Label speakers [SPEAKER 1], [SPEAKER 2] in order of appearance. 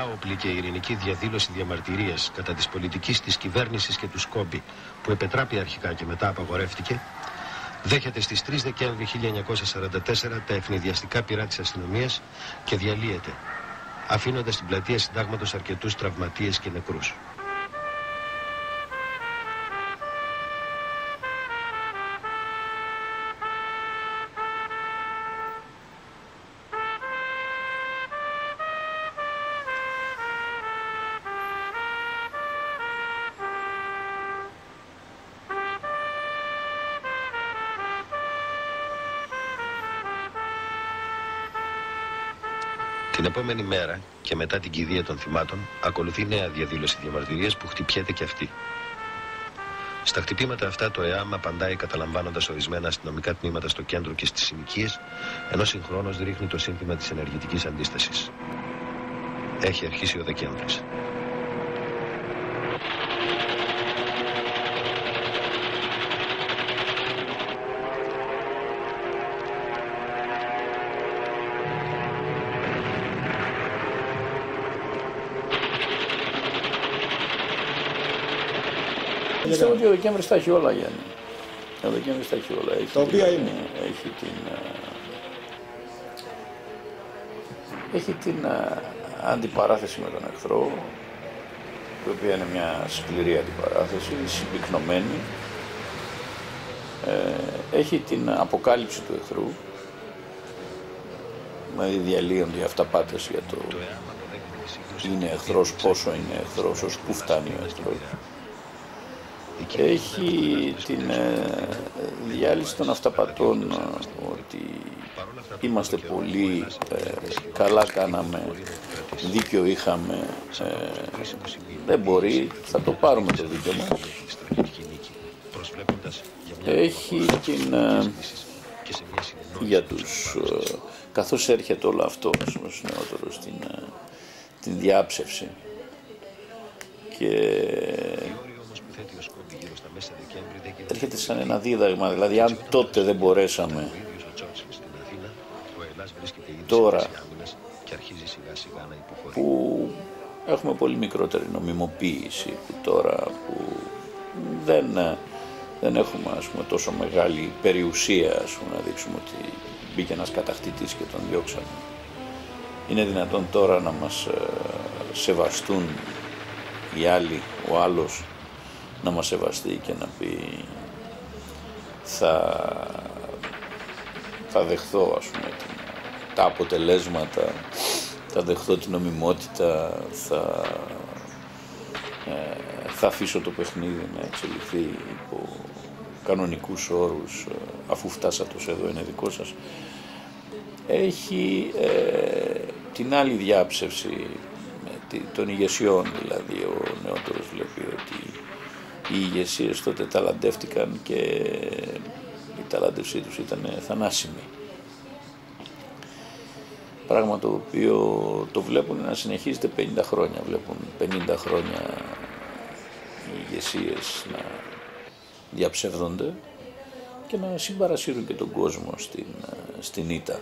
[SPEAKER 1] Άοπλη και ειρηνική διαδήλωση διαμαρτυρίας κατά της πολιτικής της κυβέρνησης και του Σκόμπι που επετράπη αρχικά και μετά απαγορεύτηκε δέχεται στις 3 Δεκέμβρη 1944 τα ευνηδιαστικά πυρά της αστυνομίας και διαλύεται αφήνοντας στην πλατεία συντάγματος αρκετούς τραυματίες και νεκρούς. Την επόμενη μέρα και μετά την κηδεία των θυμάτων ακολουθεί νέα διαδήλωση διαμαρτυρίας που χτυπιέται και αυτή. Στα χτυπήματα αυτά το ΕΑΜ απαντάει καταλαμβάνοντας ορισμένα αστυνομικά τμήματα στο κέντρο και στις συνοικίες, ενώ συγχρόνως ρίχνει το σύνθημα της ενεργητικής αντίστασης. Έχει αρχίσει ο Δεκέμβρης.
[SPEAKER 2] Πιστεύω ότι ο Δεκέμβρης τα έχει όλα, Γιάννη. Ο Δεκέμβρης τα έχει όλα. Έχει
[SPEAKER 3] Τα οποία
[SPEAKER 2] την-
[SPEAKER 3] είναι.
[SPEAKER 2] Έχει την... α, Έχει την α, αντιπαράθεση με τον εχθρό, η οποία είναι μια σκληρή αντιπαράθεση, συμπυκνωμένη. Ε, έχει την αποκάλυψη του εχθρού, δηλαδή διαλύονται οι αυταπάτες για το
[SPEAKER 1] Το ΕΑΜ αποδέχεται τη σύγκρουση.
[SPEAKER 2] είναι εχθρός, πόσο είναι εχθρός, ως πού φτάνει ο εχθρός.
[SPEAKER 1] Η κοινή
[SPEAKER 2] Έχει την ε, διάλυση των αυταπατών ε, ότι είμαστε πολύ ε, καλά κάναμε, δίκιο είχαμε, ε, δεν μπορεί, θα το πάρουμε το δίκιο μας.
[SPEAKER 1] στρατηγική νίκη, προσβλέποντας για μια
[SPEAKER 2] Έχει την, ε,
[SPEAKER 1] και σε μια συνεννόηση
[SPEAKER 2] για τους, ε, καθώς έρχεται όλο αυτό ας πούμε, στους νεότερους, την, ε, την διάψευση. Και
[SPEAKER 1] όριο όμως που θέτει ο Σκόμπι γύρω στα μέσα Δεκέμβρη δεν γίνεται
[SPEAKER 2] έρχεται σαν ένα δίδαγμα, δηλαδή αν τότε δεν μπορέσαμε
[SPEAKER 1] ο ίδιος ο Τσόρτσιλ στην Αθήνα, ο Ελλάς βρίσκεται ήδη
[SPEAKER 2] Τώρα.
[SPEAKER 1] σε θέση άμυνας και αρχίζει σιγά σιγά να υποχωρεί.
[SPEAKER 2] που έχουμε πολύ μικρότερη νομιμοποίηση που τώρα που δεν, δεν έχουμε ας πούμε, τόσο μεγάλη περιουσία ας πούμε, να δείξουμε ότι μπήκε ένας κατακτητής και τον διώξαμε. Είναι δυνατόν τώρα να μας ε, σεβαστούν οι άλλοι, ο άλλος να μας σεβαστεί και να πει θα, θα δεχθώ ας πούμε την, τα αποτελέσματα, θα δεχθώ την νομιμότητα, θα, ε, θα αφήσω το παιχνίδι να εξελιχθεί υπό κανονικούς όρους ε, αφού φτάσατε ως εδώ είναι δικό σας. Έχει ε, την άλλη διάψευση ε, τη- των ηγεσιών, δηλαδή ο νεότερος βλέπει ότι οι ηγεσίες τότε ταλαντεύτηκαν και η ταλάντευσή τους ήταν θανάσιμη. Πράγμα το οποίο το βλέπουν να συνεχίζεται 50 χρόνια. Βλέπουν 50 χρόνια οι ηγεσίες να διαψεύδονται και να συμπαρασύρουν και τον κόσμο στην, στην ήττα.